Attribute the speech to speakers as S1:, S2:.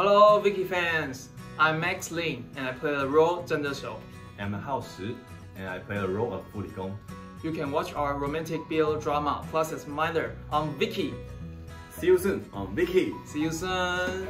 S1: Hello, Viki fans. I'm Max Lin, and I play the role 真的手.
S2: I'm Hao Shi, and I play the role of Fu Ligong.
S1: You can watch our romantic BL drama Plus and Minus on Viki.
S2: See you soon on Viki.
S1: See you soon.